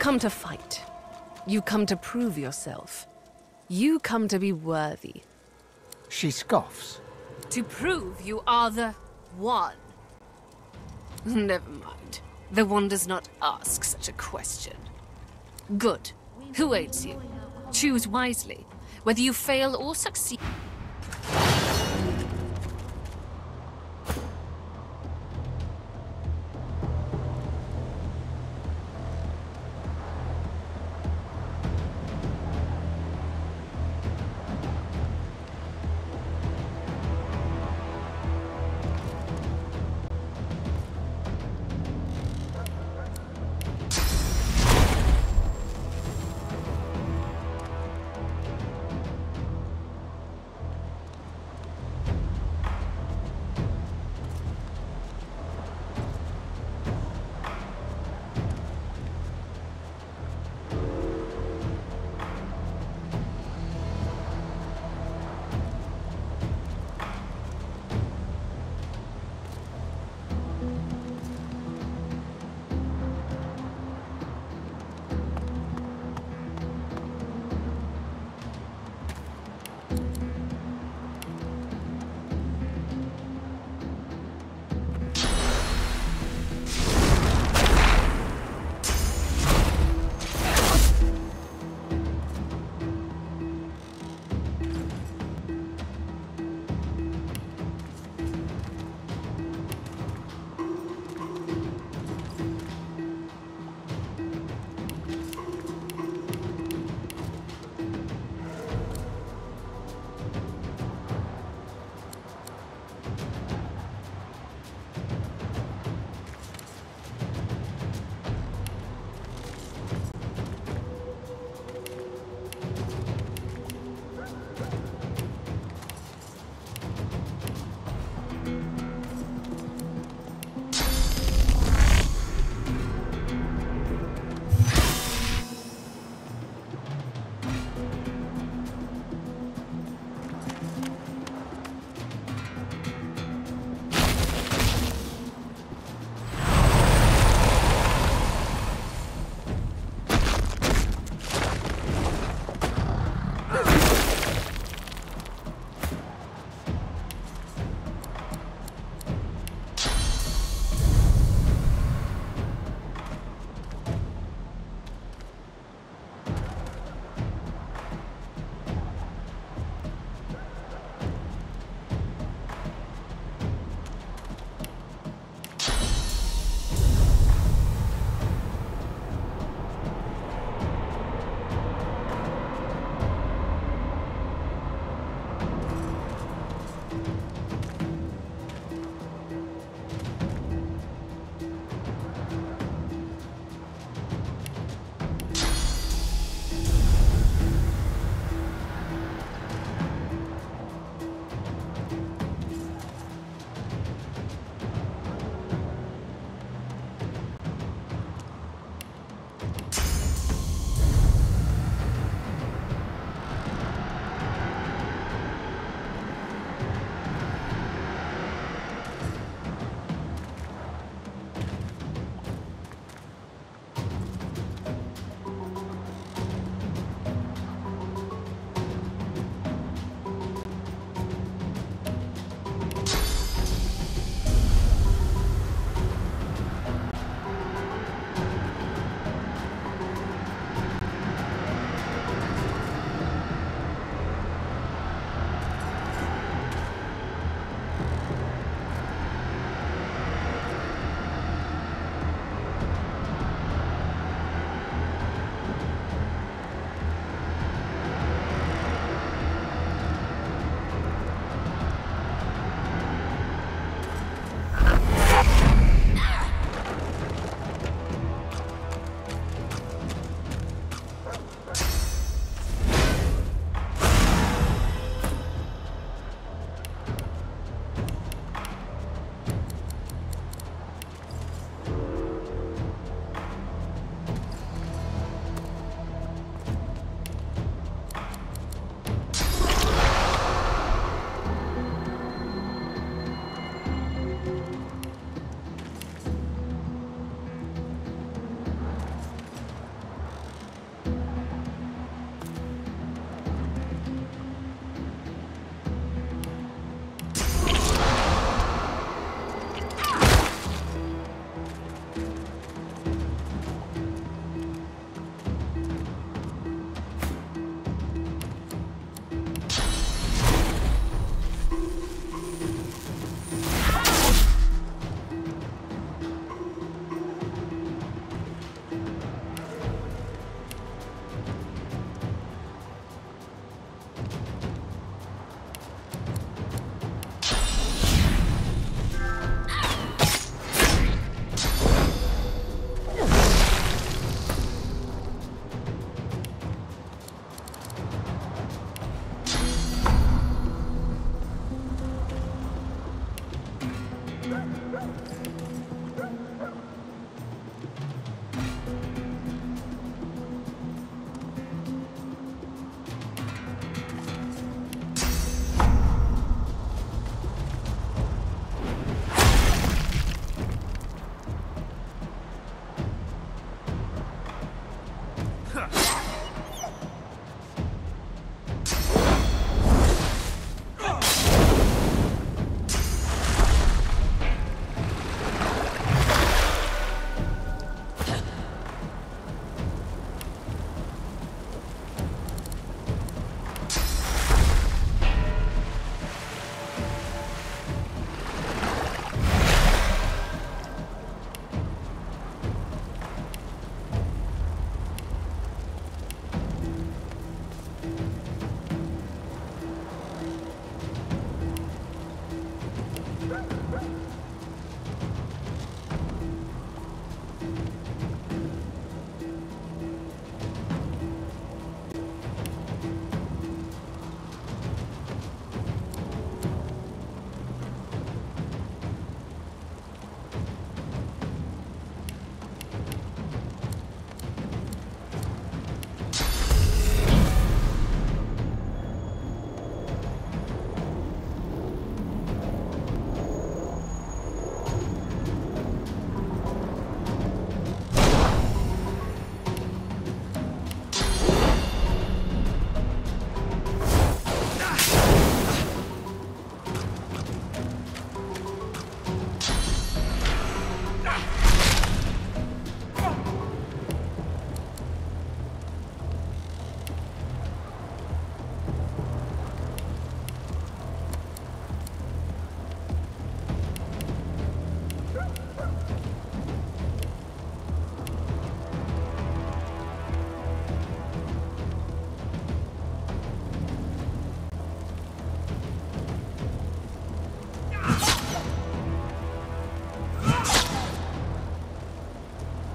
come to fight. You come to prove yourself. You come to be worthy. She scoffs. To prove you are the one. Never mind. The one does not ask such a question. Good. Who aids you? Choose wisely. Whether you fail or succeed.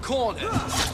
Corner.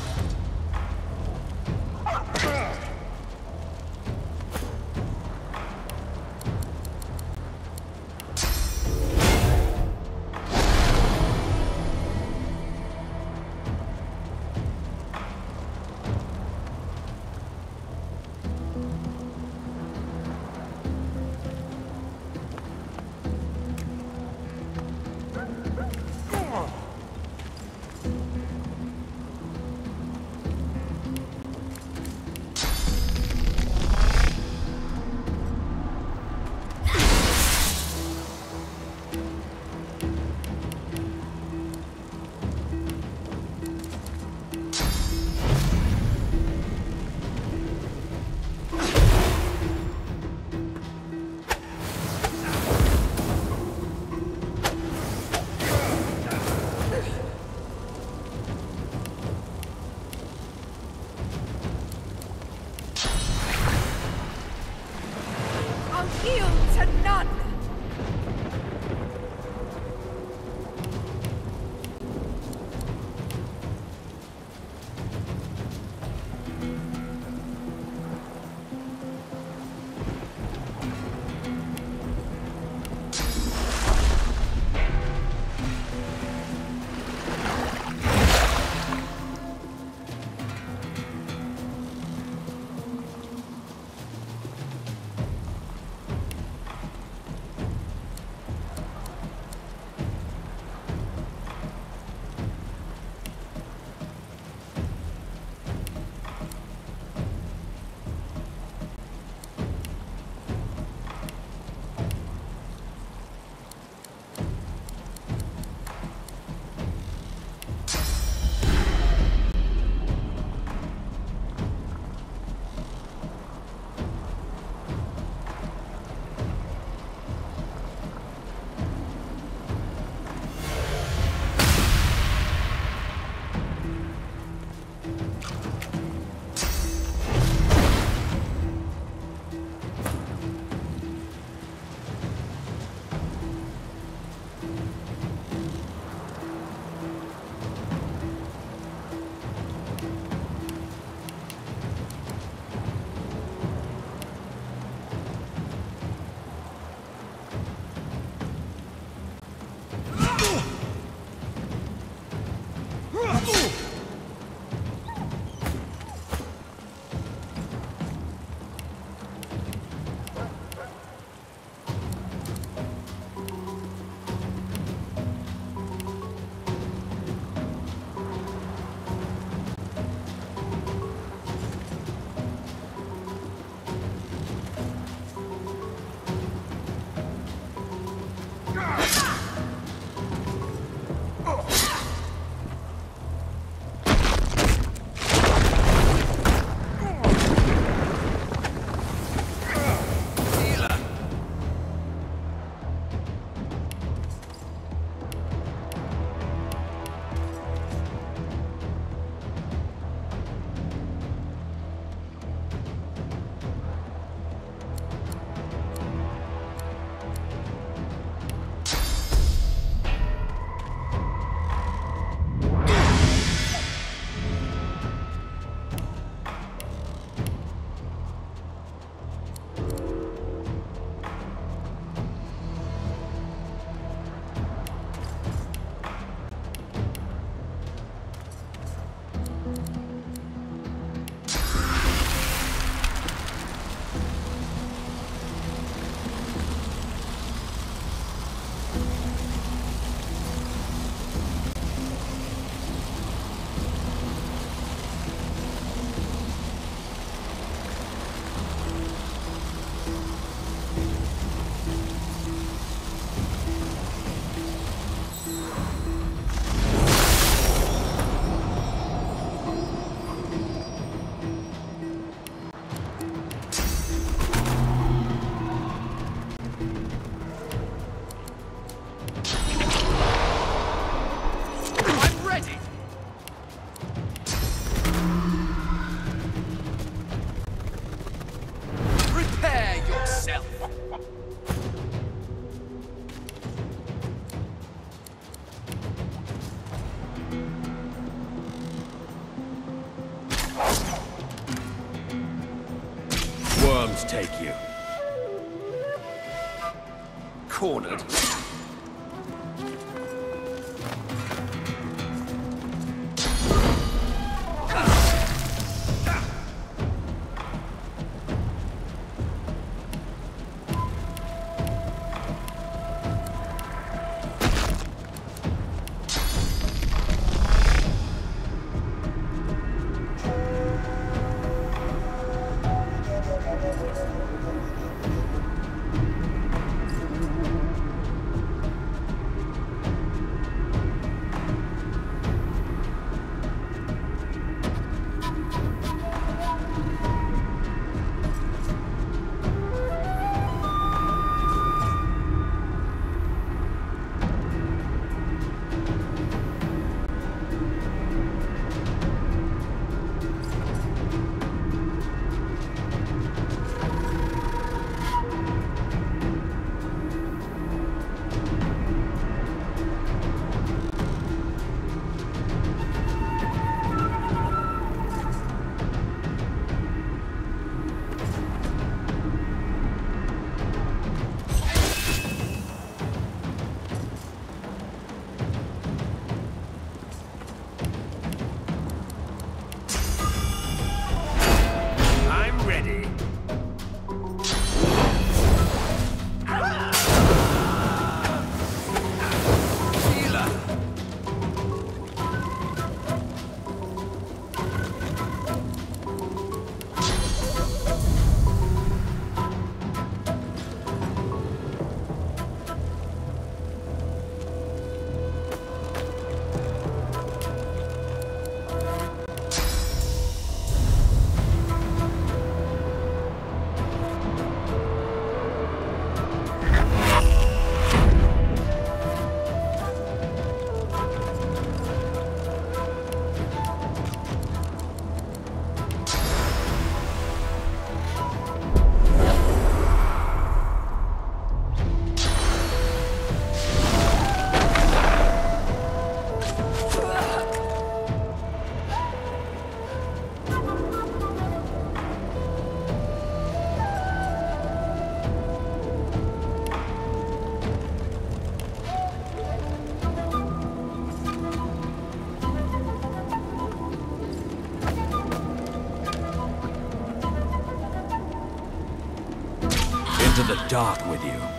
Dark with you.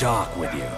Dark with you.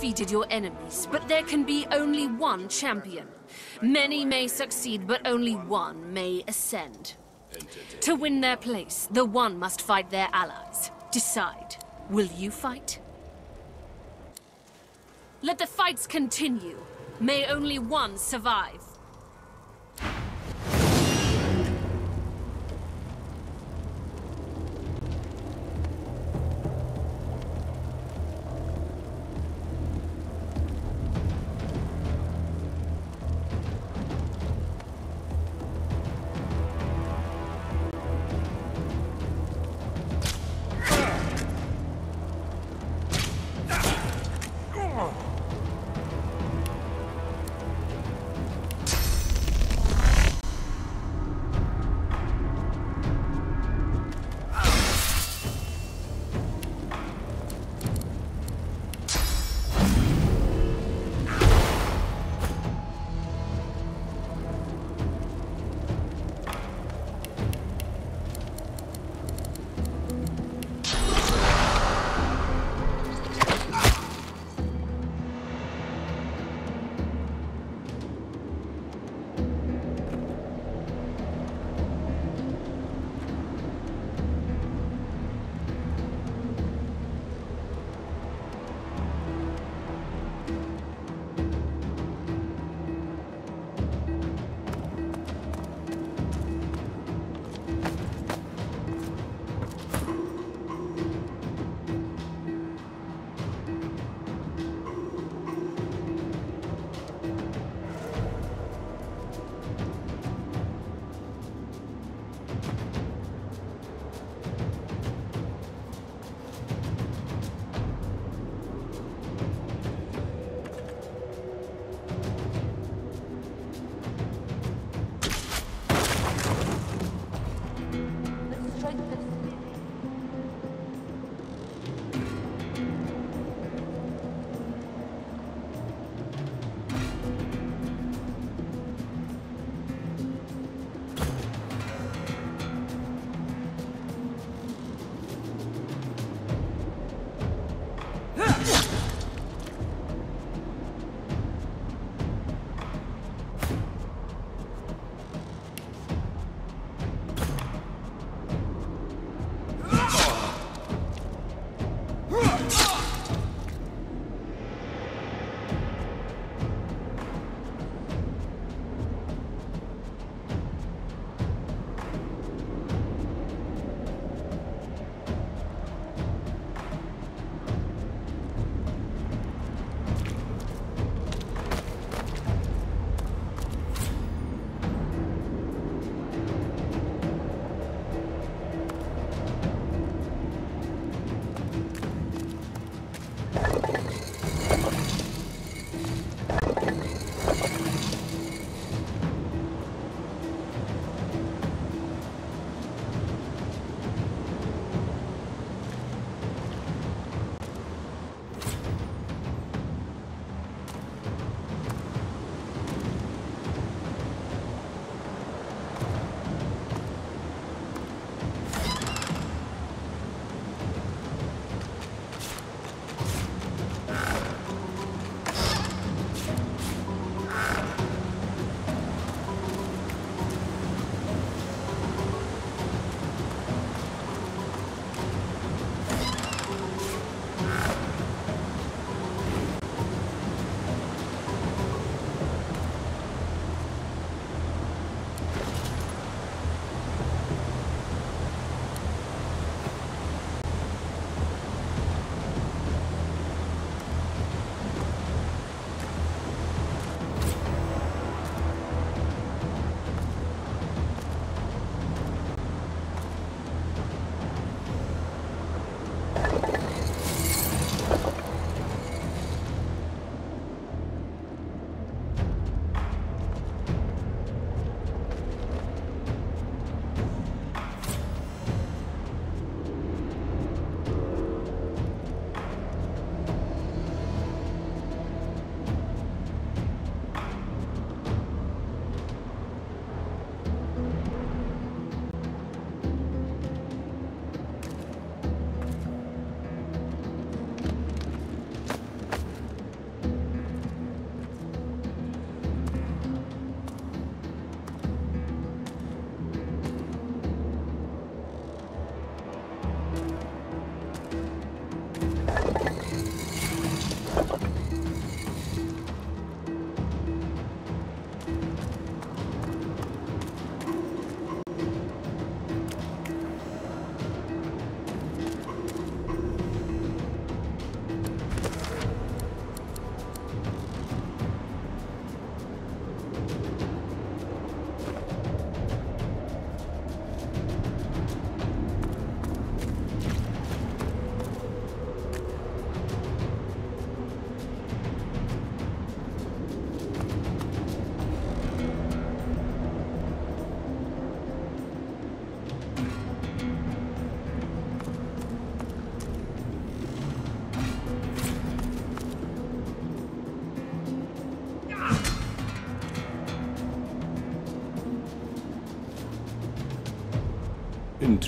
Defeated your enemies, but there can be only one champion. Many may succeed, but only one may ascend. To win their place, the one must fight their allies. Decide. Will you fight? Let the fights continue. May only one survive.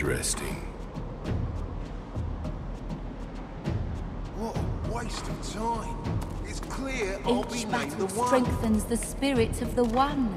Interesting. What a waste of time. It's clear I'll be Each named the battle one. strengthens the spirit of the One.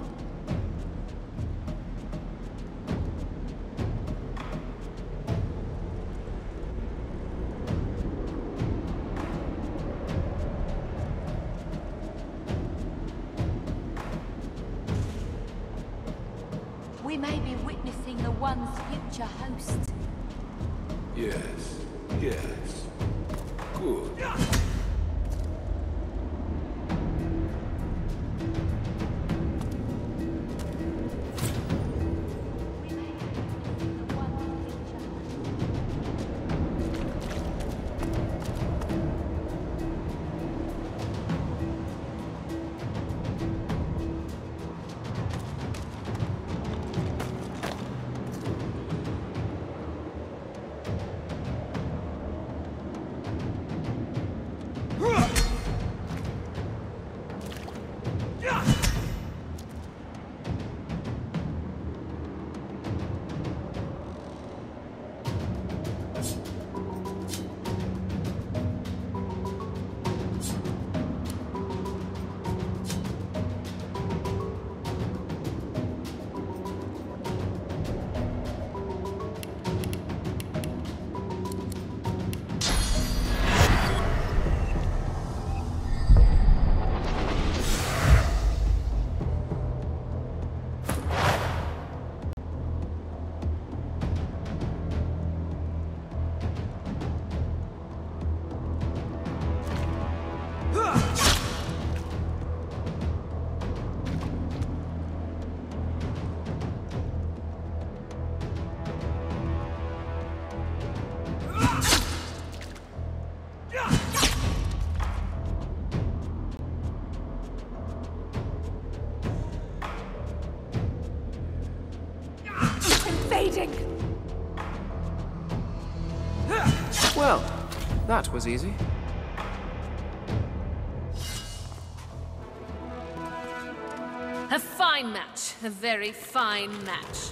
Very fine match.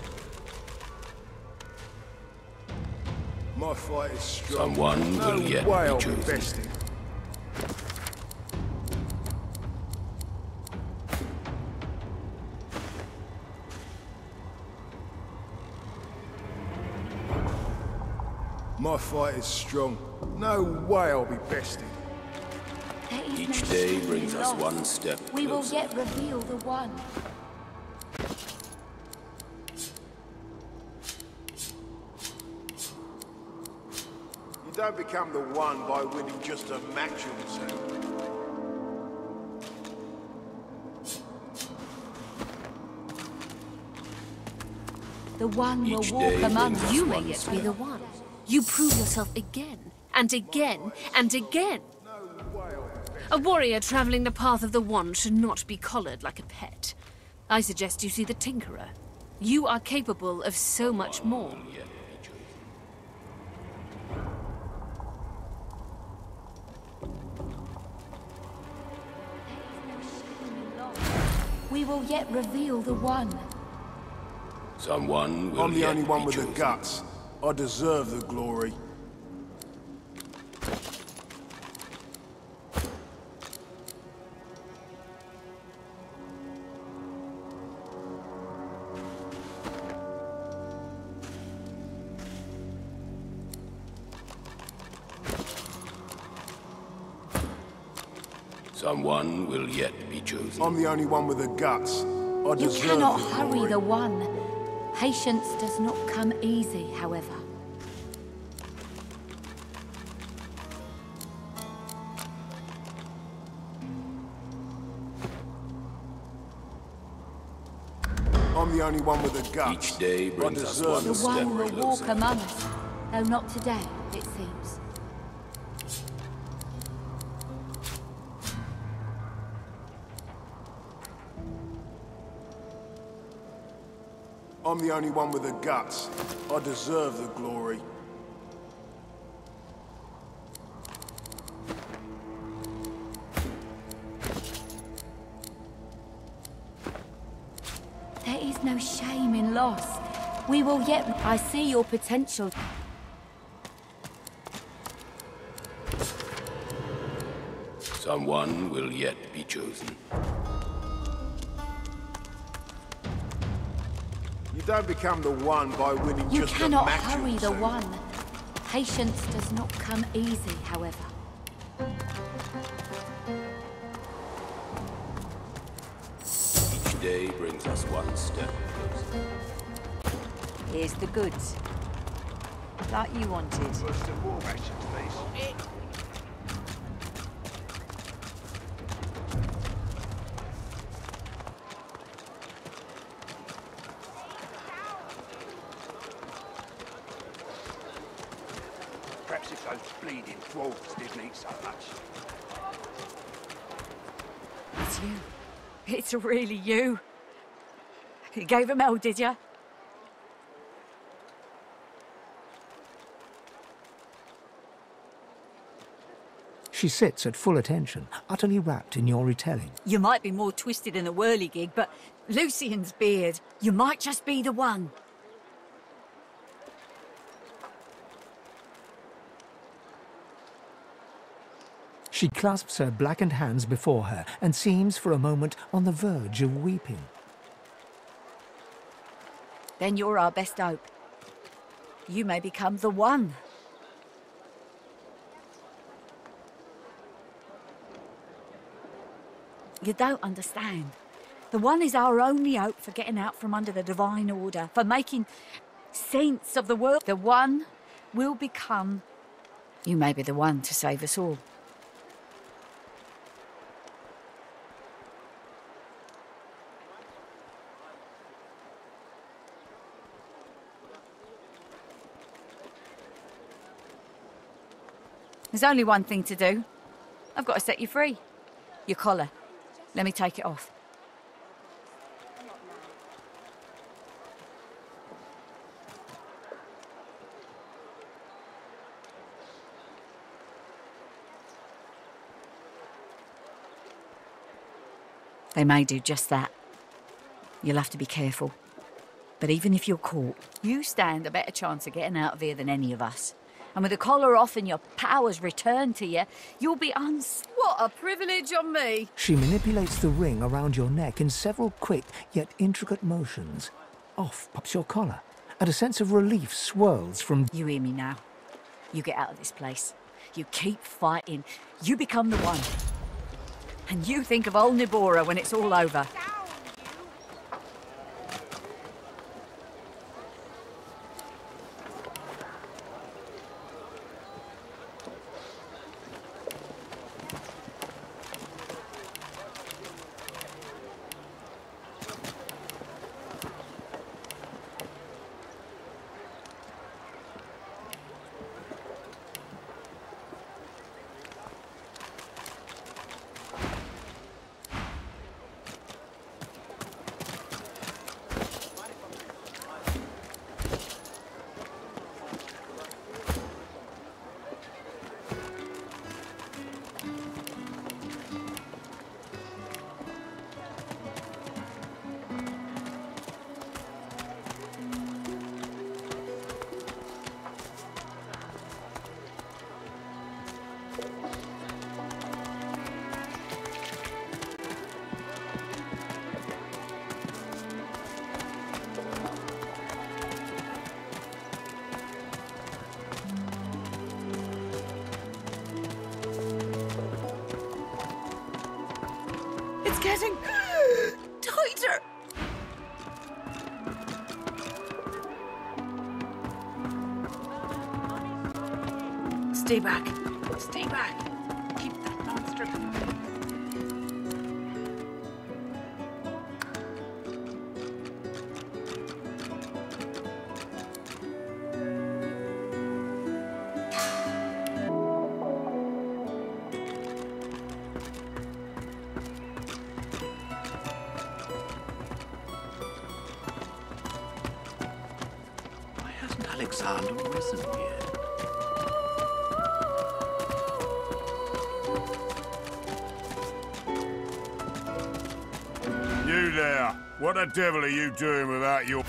My fight is strong. Someone no will yet way be I'll be chosen. bested. My fight is strong. No way I'll be bested. Each day brings us one step We will closer. yet reveal the One. Don't become the one by winning just a match or two. The One will walk among you. You may yet be the one. You prove yourself again, and again, and again. A warrior traveling the path of the One should not be collared like a pet. I suggest you see the Tinkerer. You are capable of so much more. Will yet reveal the One. Someone will I'm the yet only one be with the guts. I deserve the glory. Chosen. I'm the only one with the guts. I You deserve cannot the hurry glory. the One. Patience does not come easy, however. I'm the only one with the guts. Each day I brings us deserve one The the One will walk among us, though not today, the only one with the guts. I deserve the glory. There is no shame in loss. We will yet. I see your potential. Someone will yet be chosen. You don't become the one by winning You just cannot a match or hurry the one. Patience does not come easy, however. Each day brings us one step closer. Here's the goods. Like you wanted. Perhaps if those bleeding dwarves didn't eat so much. It's you. It's really you. You gave him hell, did you? She sits at full attention, utterly wrapped in your retelling. You might be more twisted than a whirligig, but Lucian's beard, you might just be the one. She clasps her blackened hands before her and seems for a moment on the verge of weeping. Then you're our best hope. You may become the one. You don't understand. The one is our only hope for getting out from under the divine order, for making sense of the world. The one will become. You may be the one to save us all. There's only one thing to do. I've got to set you free. Your collar. Let me take it off. They may do just that. You'll have to be careful. But even if you're caught, you stand a better chance of getting out of here than any of us. And with the collar off and your powers returned to you, you'll be uns. What a privilege on me! She manipulates the ring around your neck in several quick yet intricate motions. Off pops your collar, and a sense of relief swirls from. You hear me now. You get out of this place. You keep fighting. You become the one. And you think of old Nibora when it's all over. Devil are you doing without your...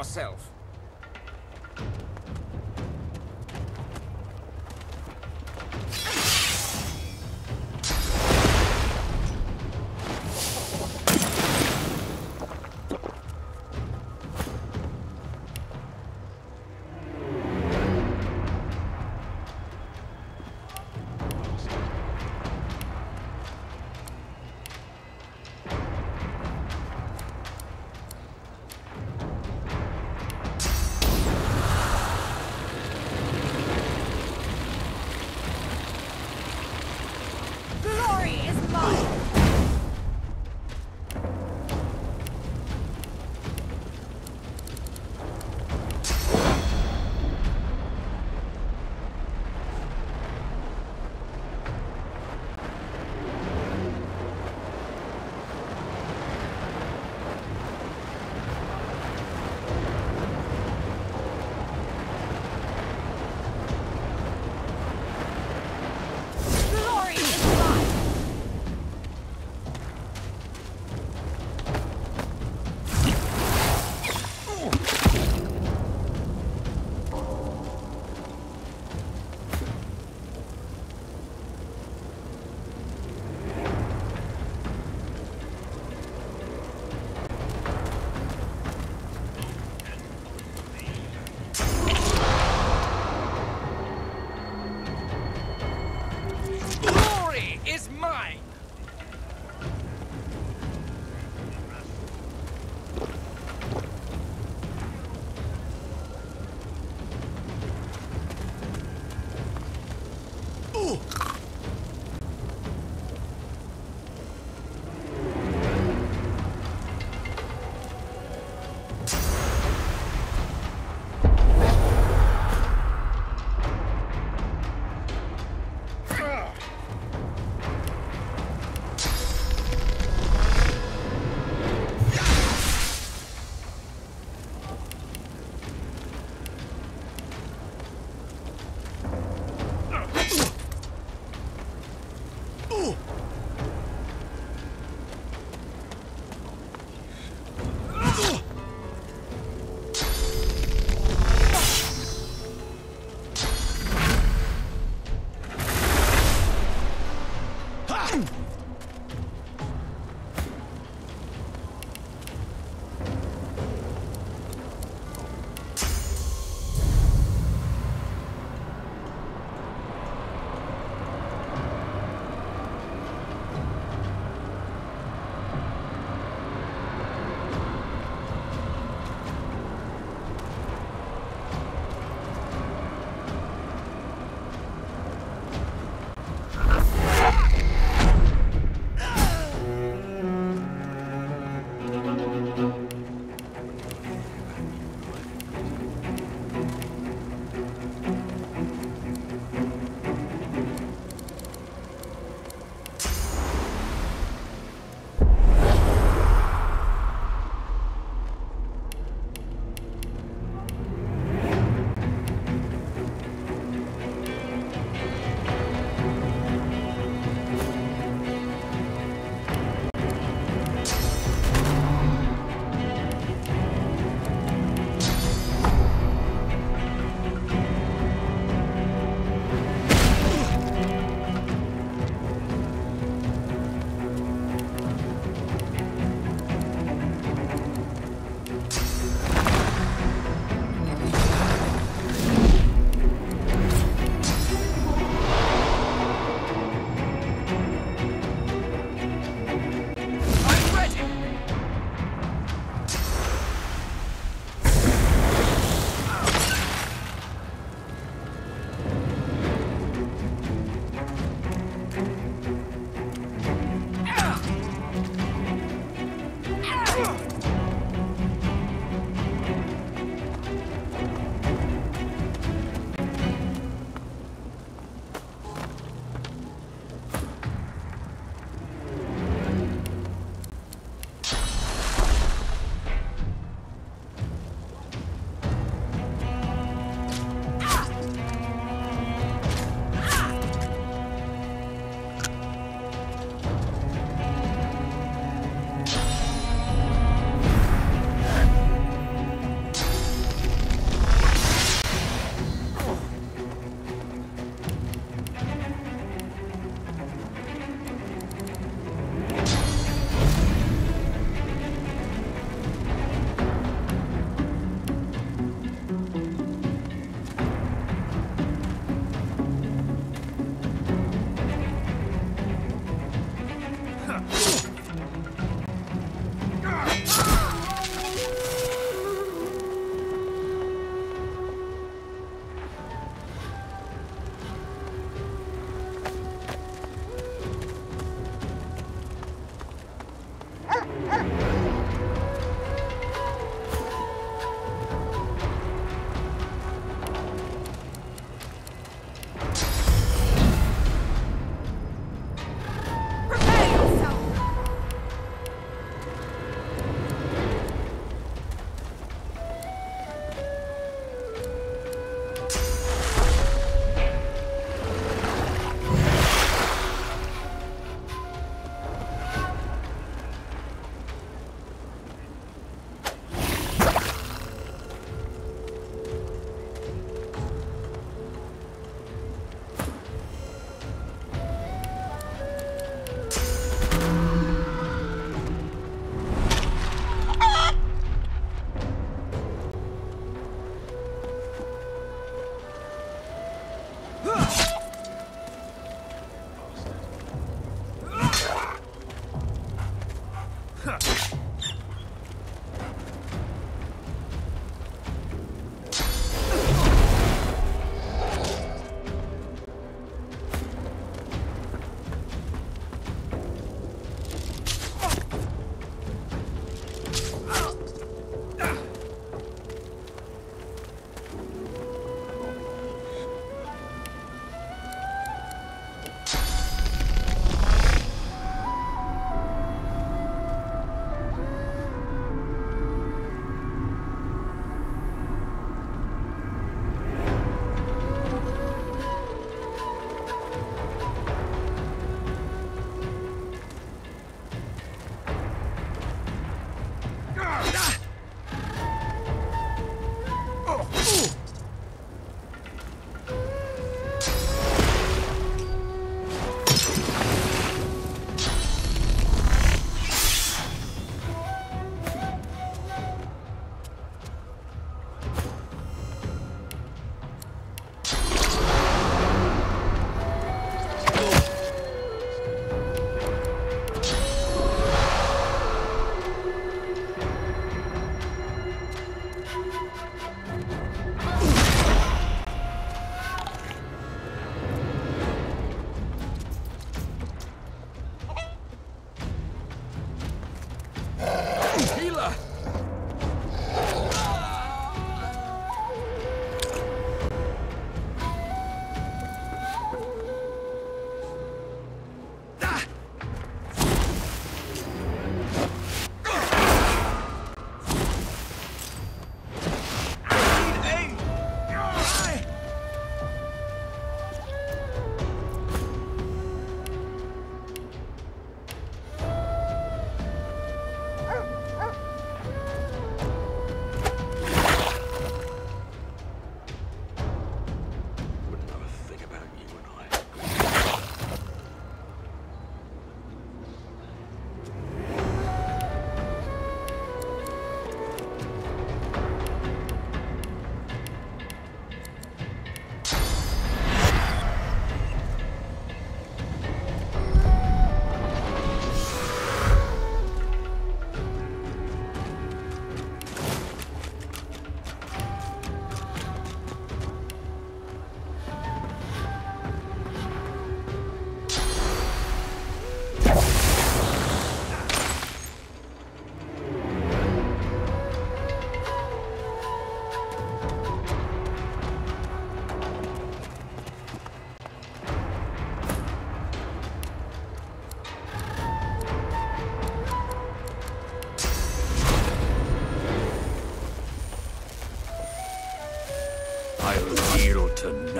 yourself!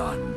Yield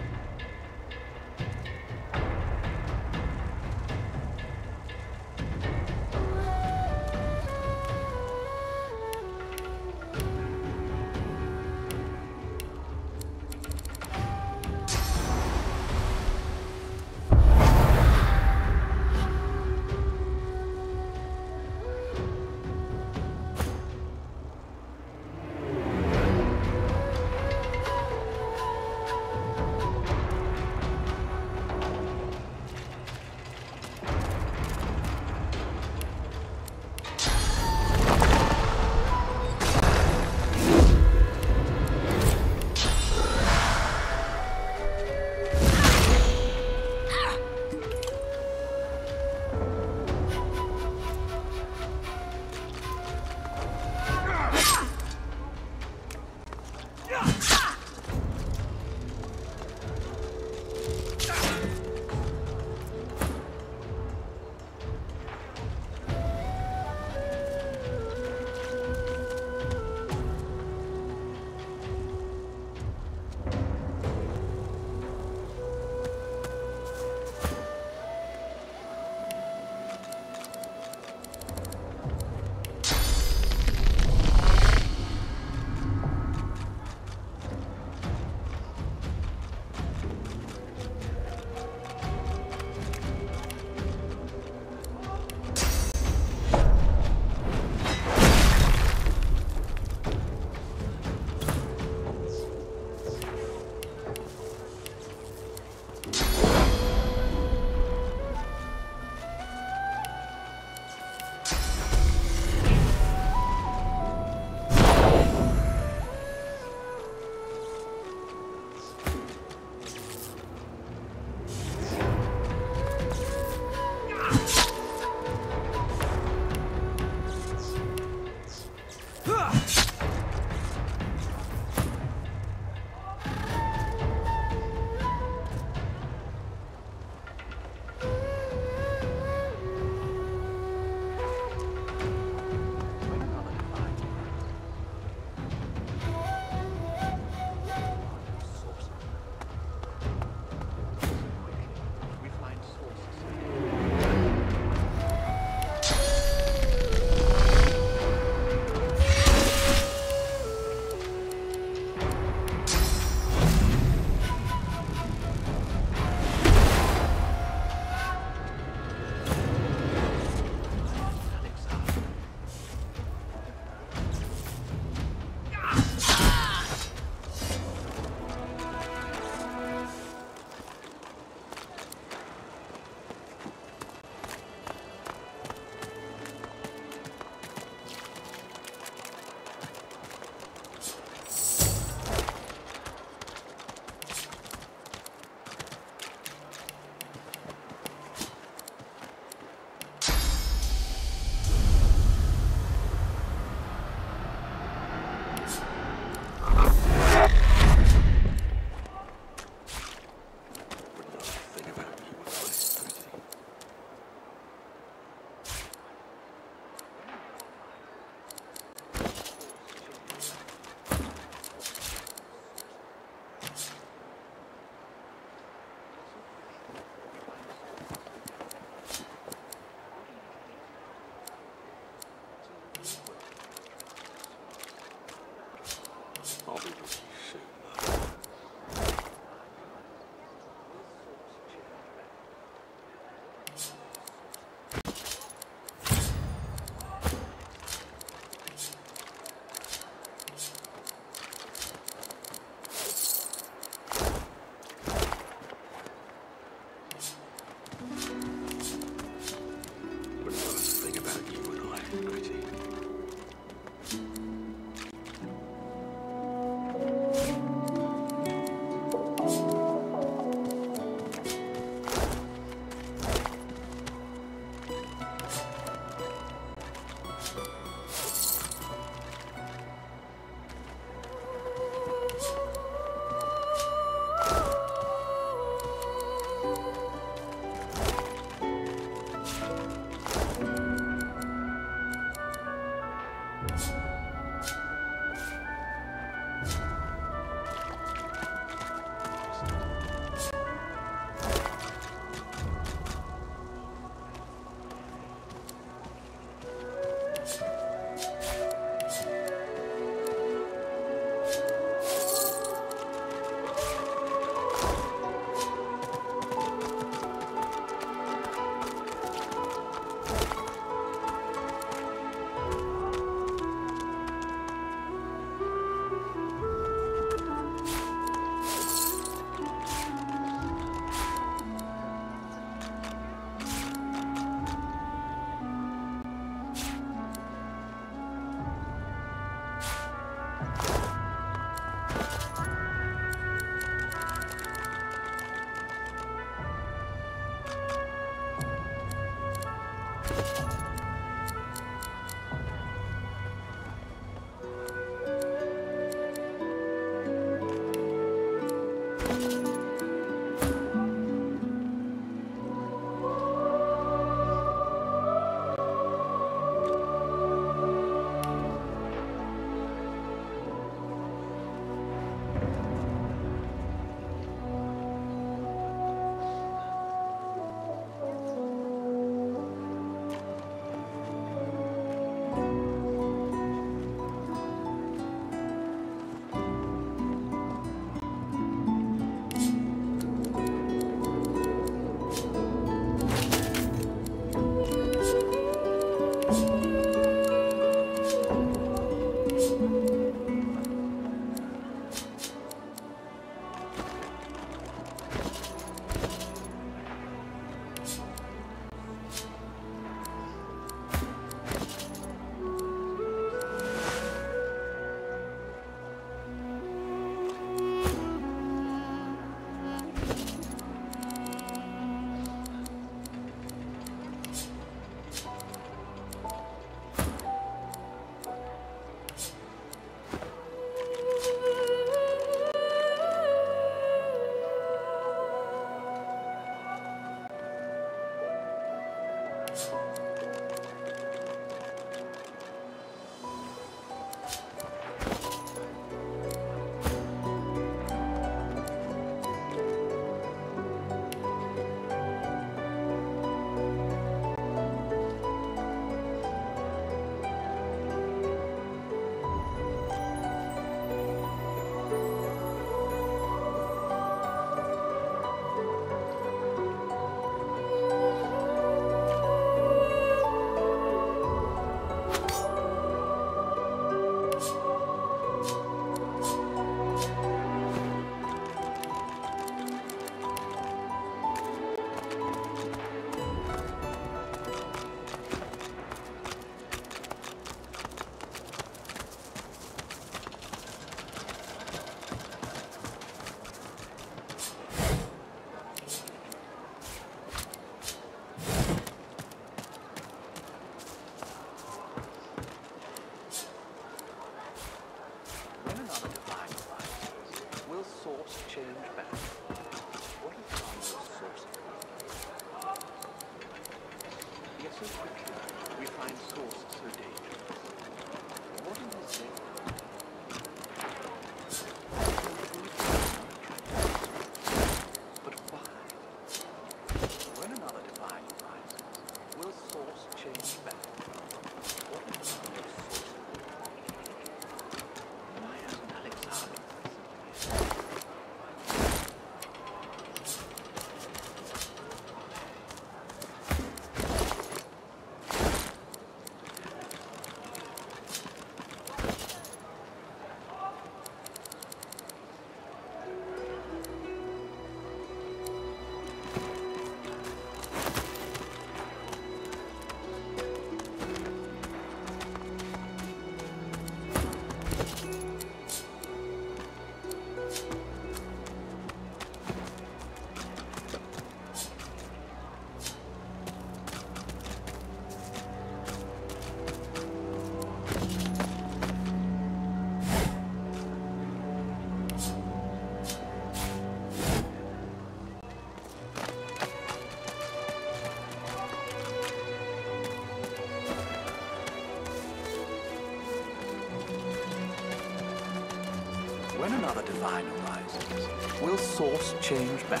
change back?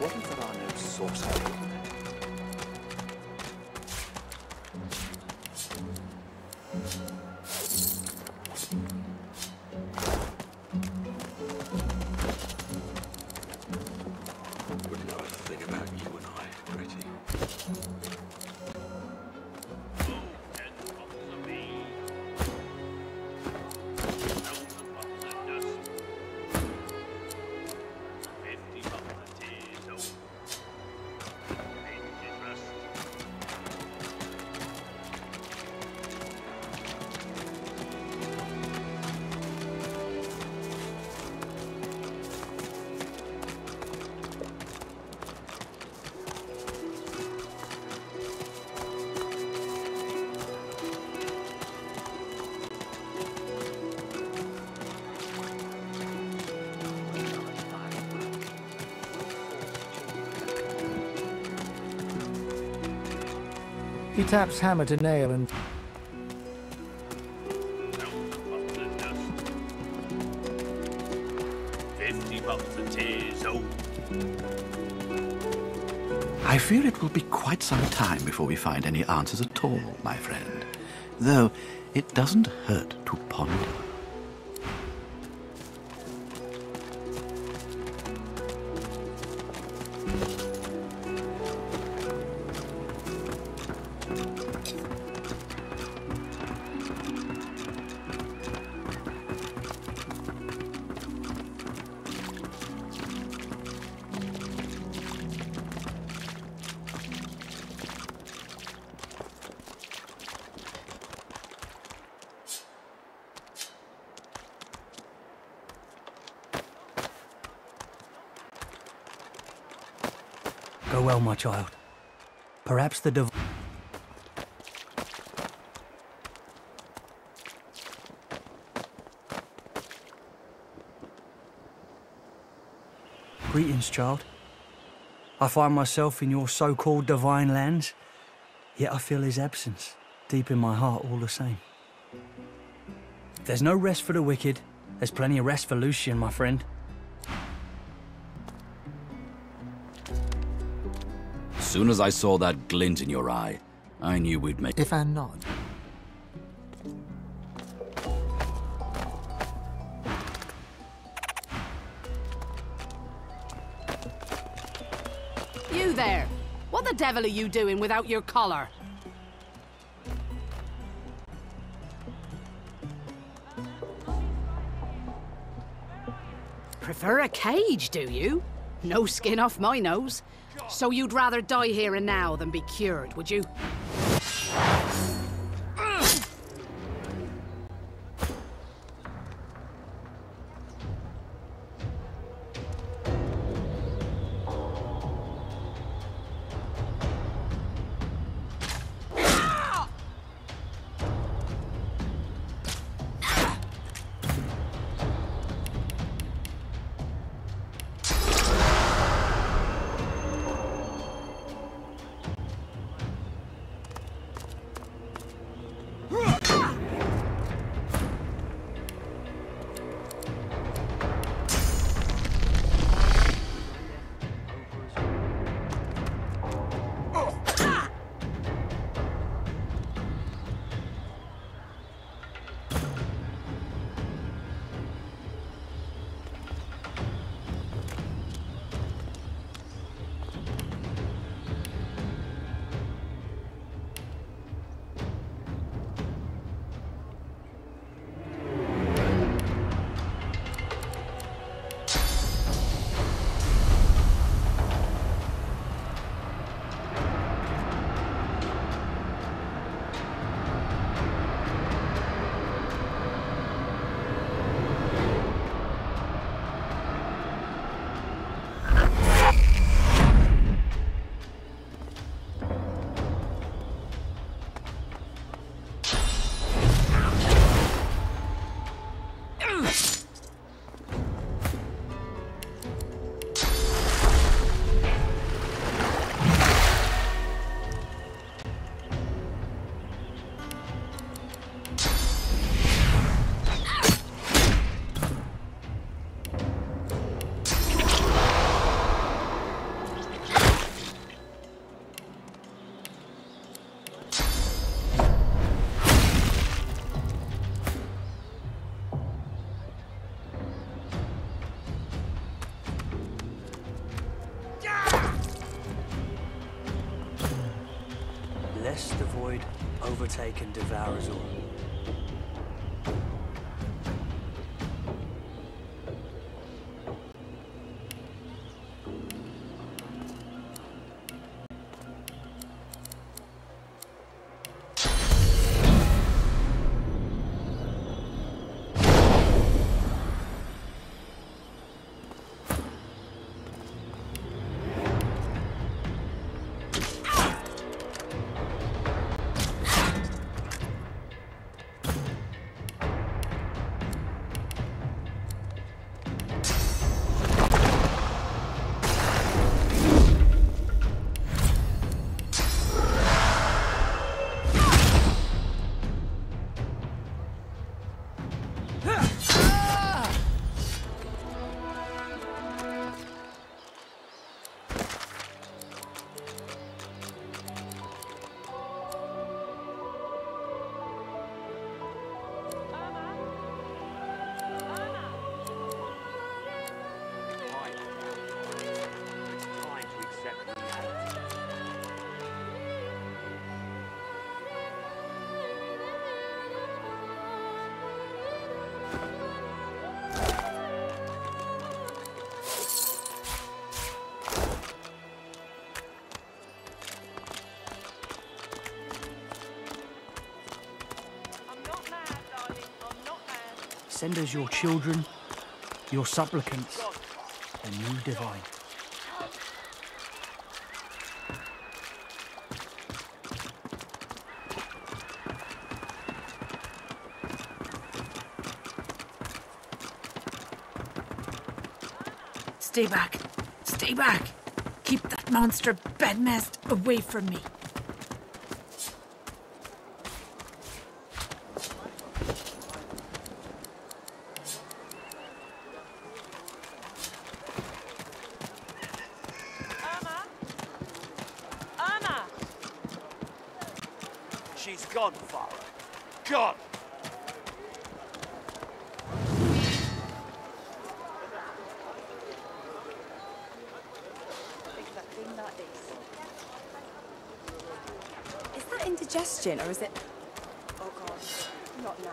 What if there are no sources? He taps hammer to nail and. I fear it will be quite some time before we find any answers at all, my friend. Though it doesn't hurt to ponder. Child. Perhaps the div- Greetings, child. I find myself in your so-called divine lands, yet I feel his absence deep in my heart all the same. There's no rest for the wicked. There's plenty of rest for Lucian, my friend. Soon as I saw that glint in your eye, I knew we'd make. if and nod. You there! What the devil are you doing without your collar? Prefer a cage, do you? No skin off my nose. So you'd rather die here and now than be cured, would you? Overtake and devour us all. Send us your children, your supplicants, and you divine. Stay back. Stay back. Keep that monster bedmast away from me. Anna! She's gone, Farah. Gone! Is that indigestion or is it. Oh god, not now.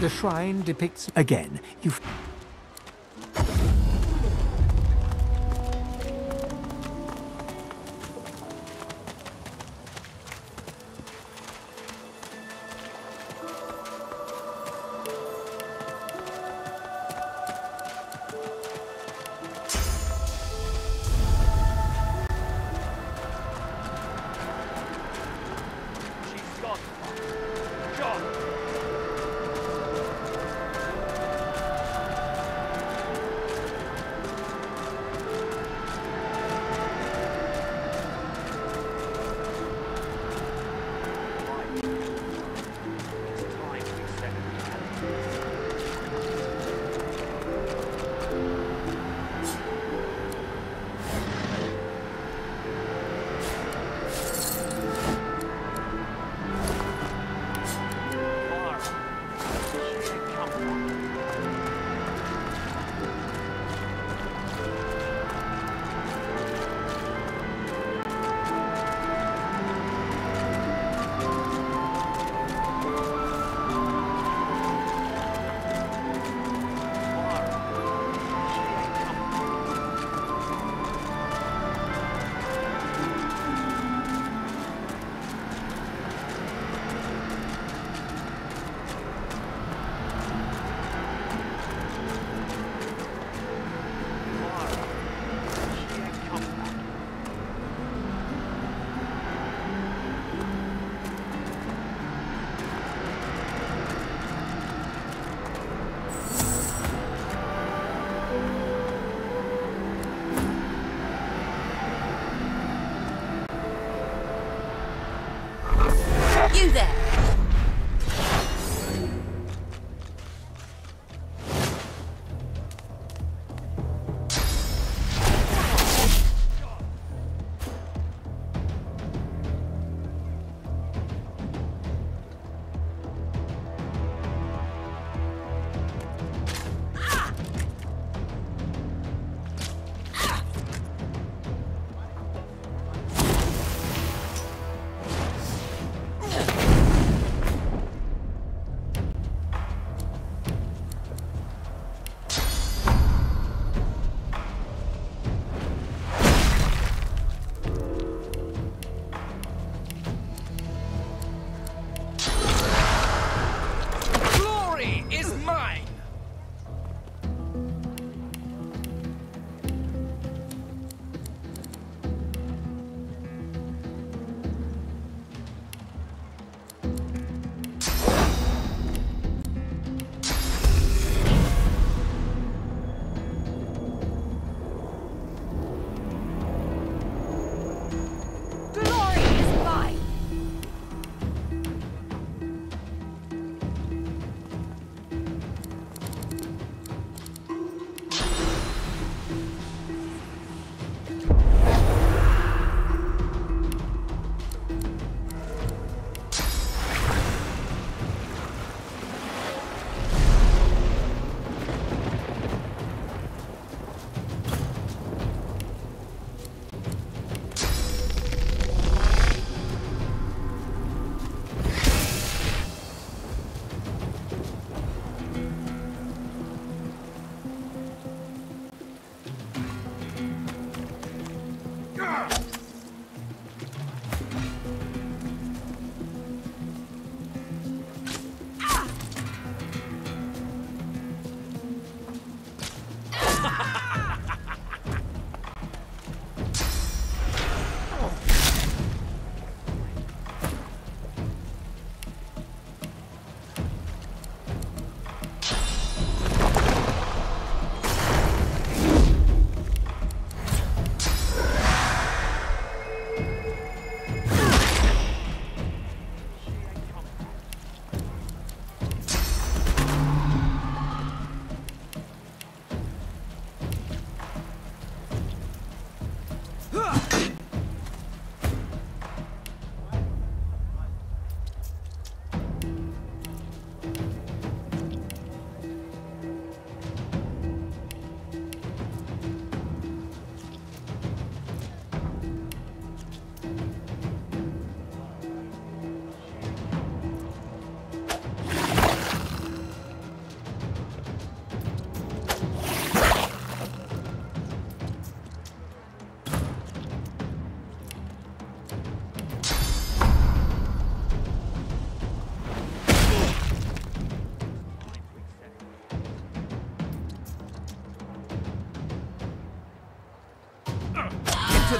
The shrine depicts again. You.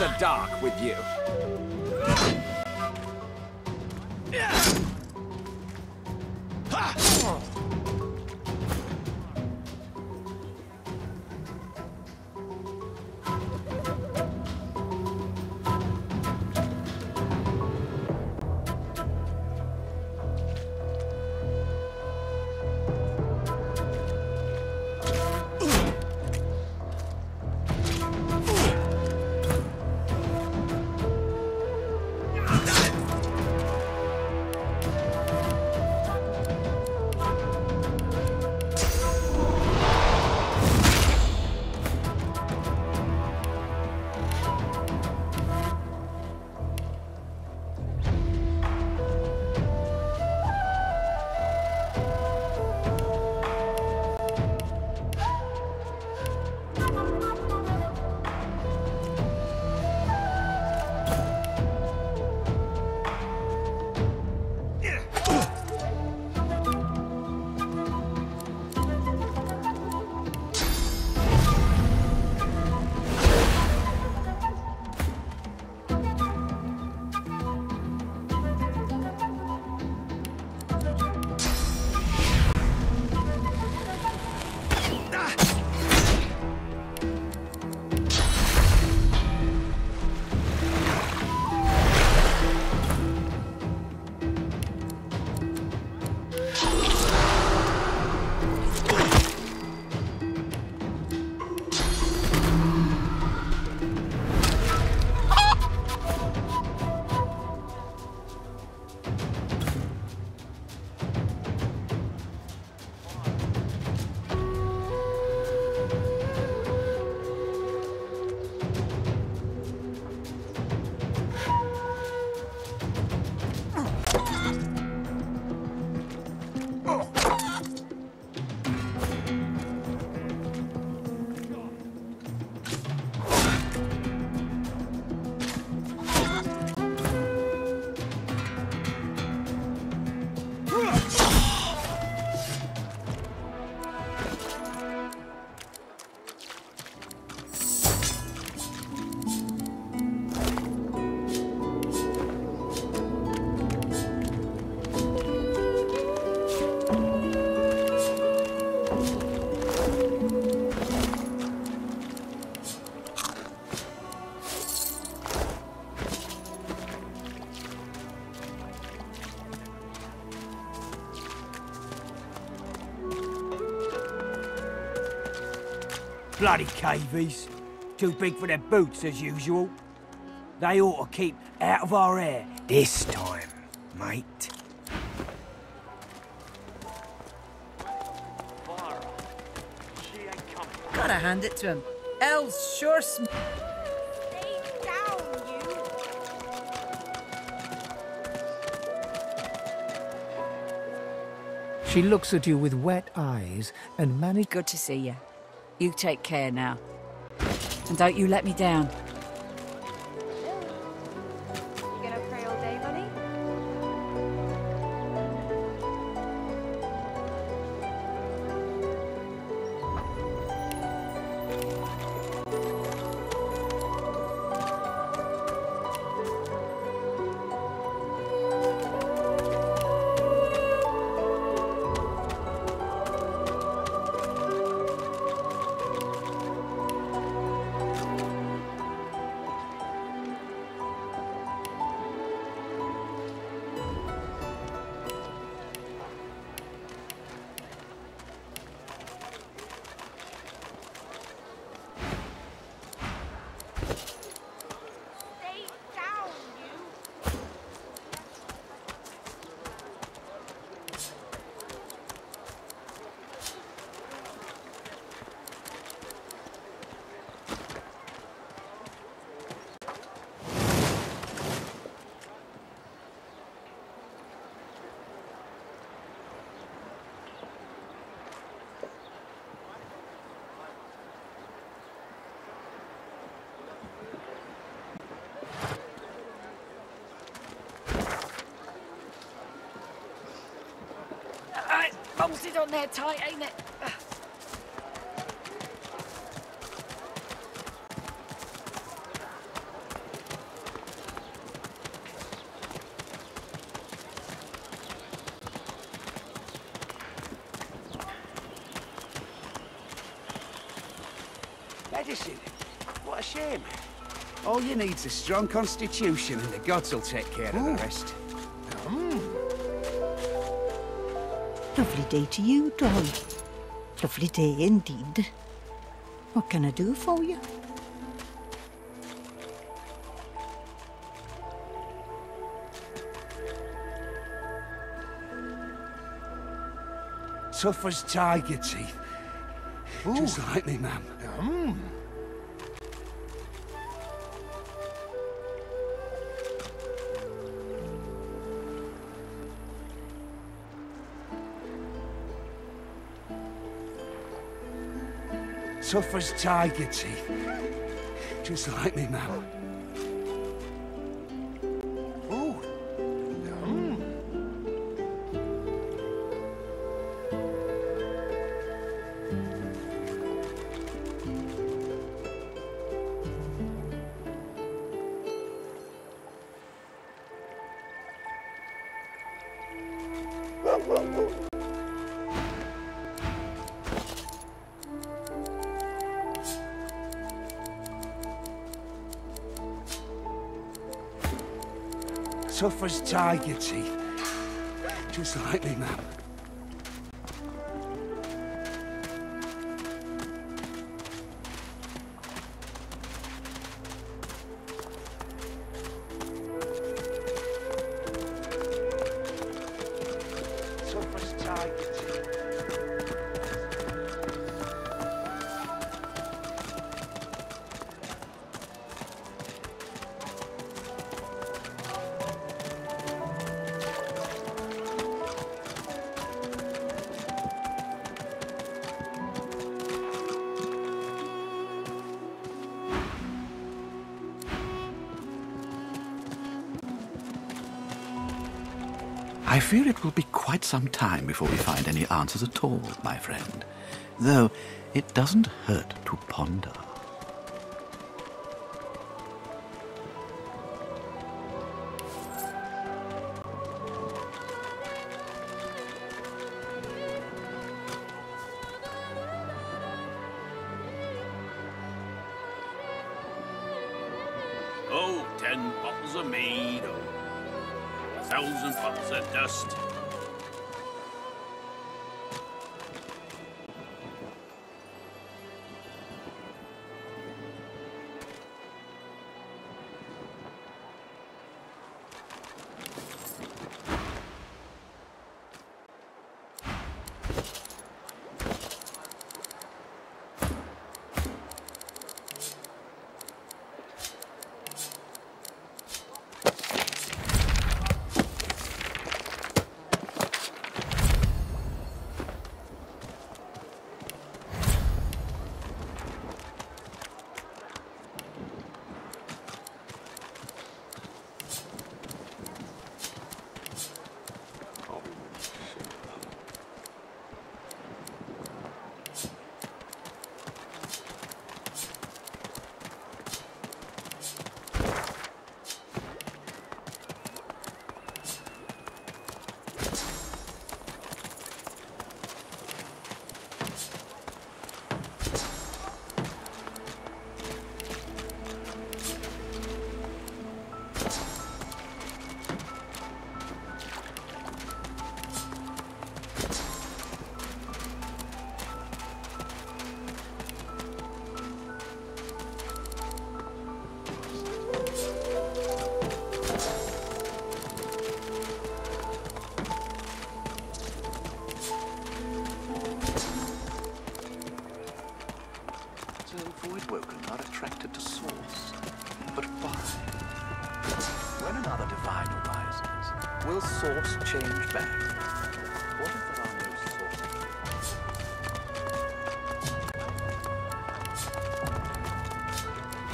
The dark with you. Bloody cavies. Too big for their boots, as usual. They ought to keep out of our hair this time, mate. Gotta hand it to him. Elves sure sm- She looks at you with wet eyes and manages. Good to see you. You take care now. And don't you let me down. holds it on there tight, ain't it? Medicine? What a shame. All you need's a strong constitution and the gods will take care Ooh. of the rest. Lovely day to you, doll. Lovely day indeed. What can I do for you? Tough as tiger teeth. Just like me, ma'am. Hmm. Tough as tiger teeth. Just like me, ma'am. Tiger teeth. Just like me, ma'am. Some time before we find any answers at all, my friend. Though it doesn't hurt to ponder.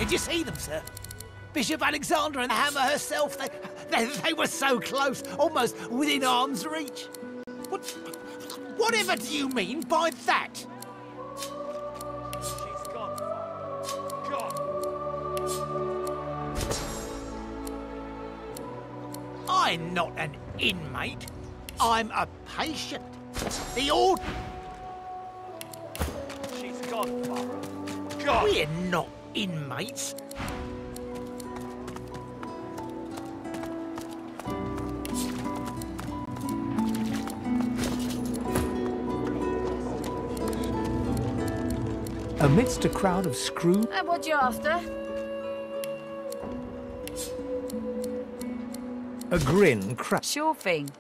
Did you see them, sir? Bishop Alexander and the Hammer herself, they, they, they were so close, almost within arm's reach. What, whatever do you mean by that? I'm not an inmate. I'm a patient. The ord... inmates. Amidst a crowd of screw, And what you after? a grin cracks. Sure thing.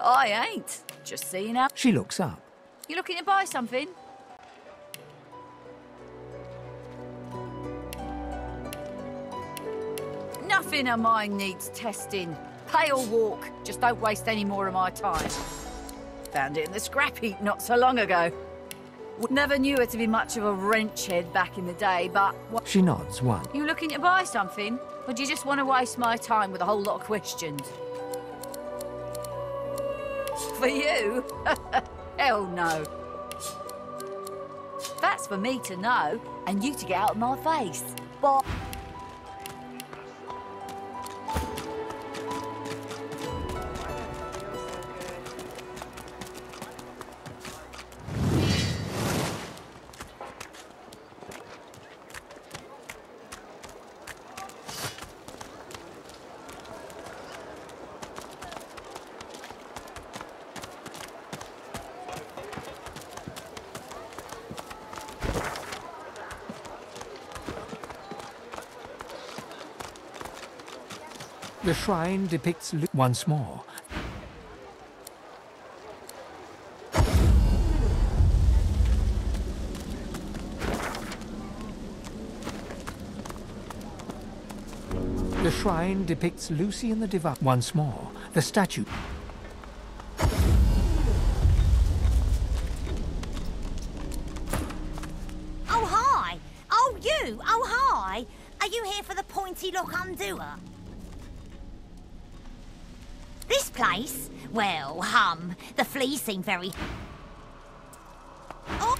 I ain't. Just seeing how. She looks up. You looking to buy something? Nothing of mine needs testing. Pay or walk. Just don't waste any more of my time. Found it in the scrap heap not so long ago. Never knew her to be much of a wrench head back in the day, but... What, She nods one. you looking to buy something? Or do you just want to waste my time with a whole lot of questions? For you? Hell no. That's for me to know, and you to get out of my face. But... shrine depicts Lu- once more. The shrine depicts Lucian the Divine. Once more, the statue. Place? Well, hum, the fleas seem very... Oh!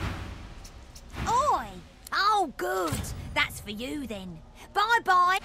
Oi! Oh, good! That's for you, then. Bye-bye!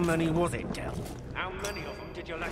many was it, Dell? How many of them did you let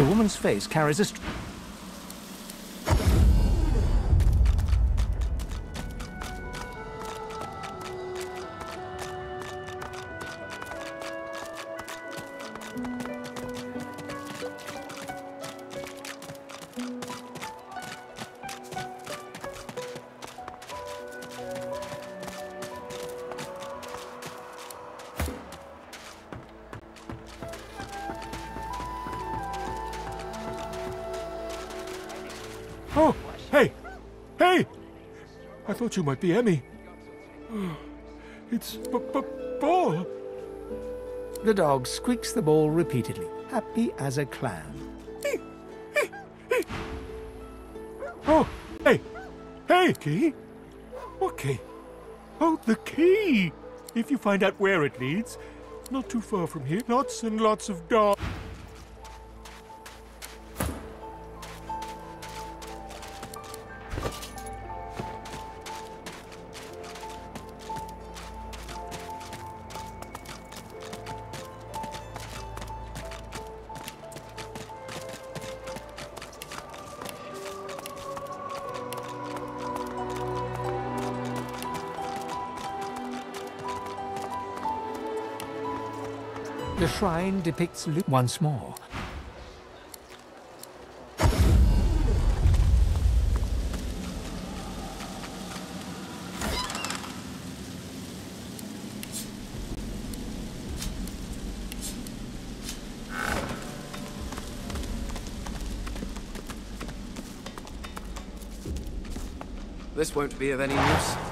The woman's face carries a. thought you might be Emmy. It's b- b- Ball. The dog squeaks the ball repeatedly, happy as a clam. Oh, hey! Hey, key! What key? Oh, the key! If you find out where it leads, not too far from here, lots and lots of dogs. Depicts Luke once more. This won't be of any use.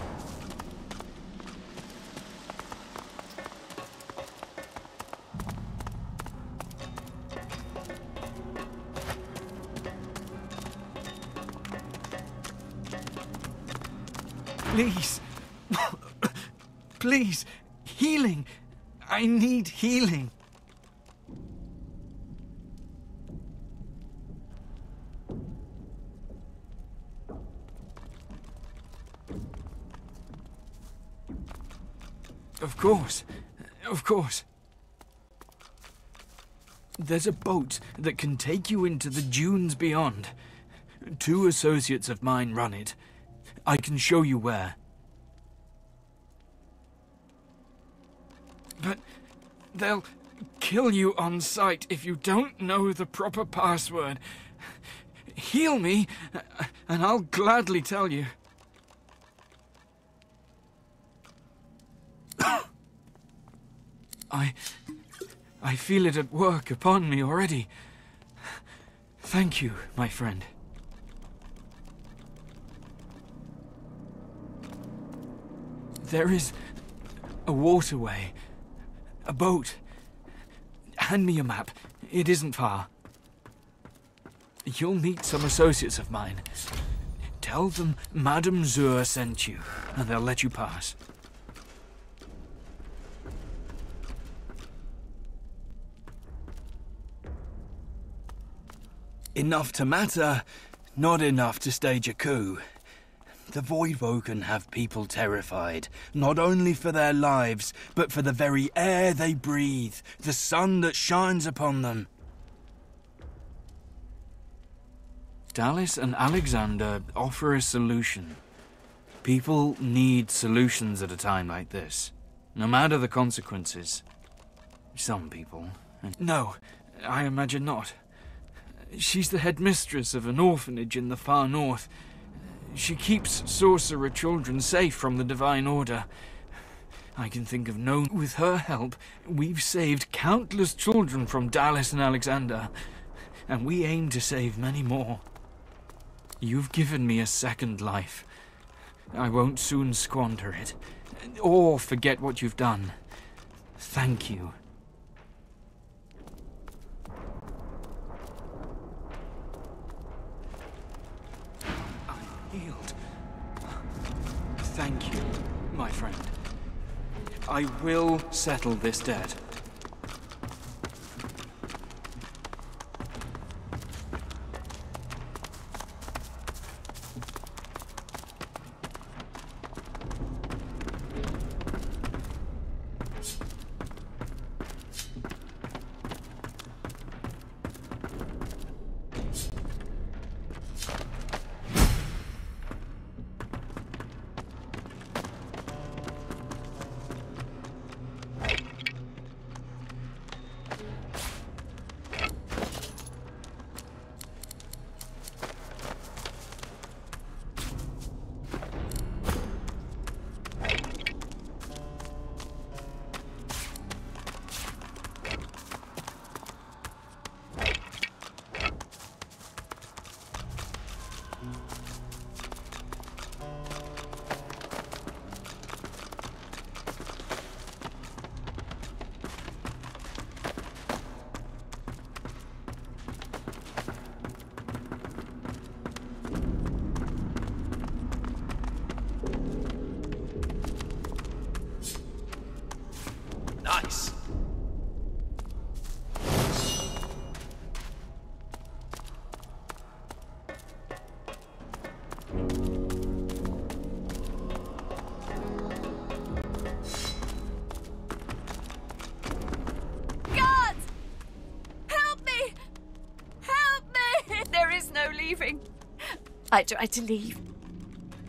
Of course. Of course. There's a boat that can take you into the dunes beyond. Two associates of mine run it. I can show you where. But they'll kill you on sight if you don't know the proper password. Heal me, and I'll gladly tell you. I. I feel it at work upon me already. Thank you, my friend. There is a waterway, a boat. Hand me a map. It isn't far. You'll meet some associates of mine. Tell them Madame Zur sent you, and they'll let you pass. Enough to matter, not enough to stage a coup. The Voidwoken have people terrified, not only for their lives, but for the very air they breathe, the sun that shines upon them. Dallis and Alexandar offer a solution. People need solutions at a time like this, no matter the consequences. Some people. No, I imagine not. She's the headmistress of an orphanage in the far north. She keeps sorcerer children safe from the Divine Order. I can think of no. With her help, we've saved countless children from Dallis and Alexandar, and we aim to save many more. You've given me a second life. I won't soon squander it, or forget what you've done. Thank you. I'm healed. Thank you, my friend. I will settle this debt. Tried to leave.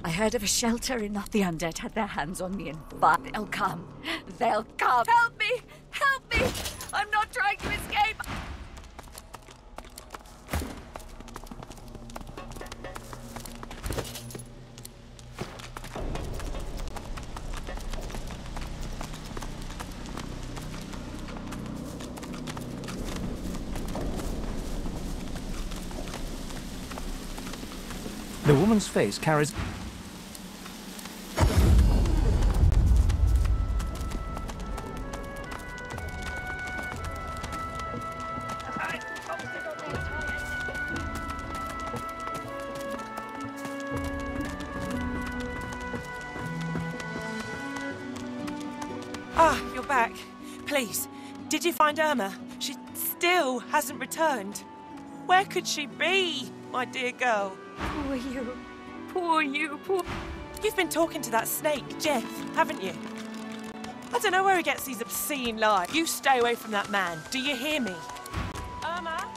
I heard of a shelter enough the undead had their hands on me and but they'll come. They'll come. Help me! Help me! I'm not The woman's face carries... Ah, you're back. Please, did you find Irma? She still hasn't returned. Where could she be, my dear girl? Poor you. Poor you. Poor. You've been talking to that snake, Jeff, haven't you? I don't know where he gets these obscene lies. You stay away from that man. Do you hear me? Irma?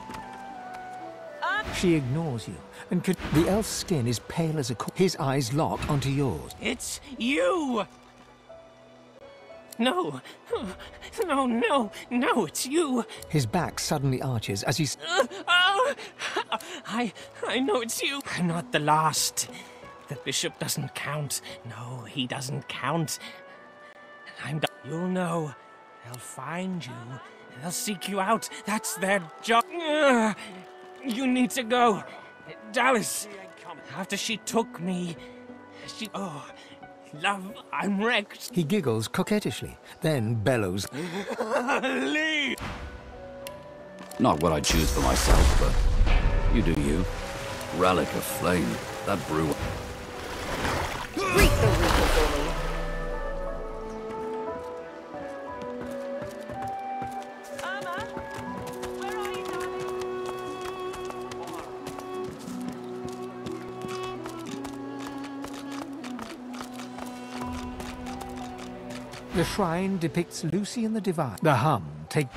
She ignores you, and could... The elf's skin is pale as a corpse. His eyes lock onto yours. It's you! No. No, no, no, it's you. His back suddenly arches as he... s- Uh, oh, I, I know it's you. I'm not the last. The bishop doesn't count. No, he doesn't count. I'm. d- You'll know. They'll find you. They'll seek you out. That's their job. You need to go, Dallis. After she took me, she. Oh, love, I'm wrecked. He giggles coquettishly, then bellows. Lee. Not what I choose for myself, but you do you. Relic of flame. That brew. The shrine depicts Lucian the Divine. The hum take...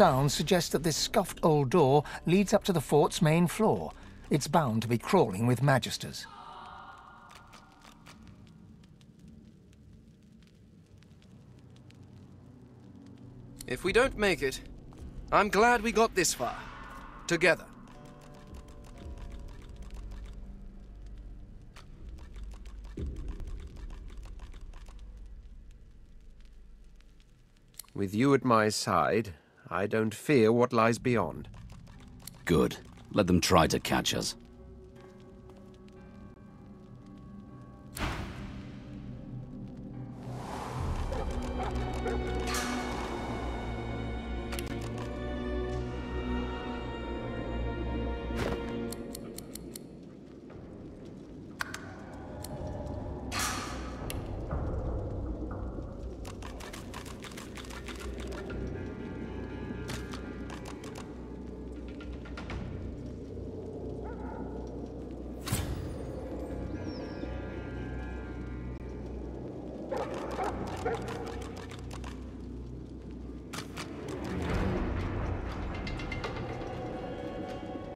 sounds suggest that this scuffed old door leads up to the fort's main floor. It's bound to be crawling with magisters. If we don't make it, I'm glad we got this far. Together. With you at my side, I don't fear what lies beyond. Good. Let them try to catch us.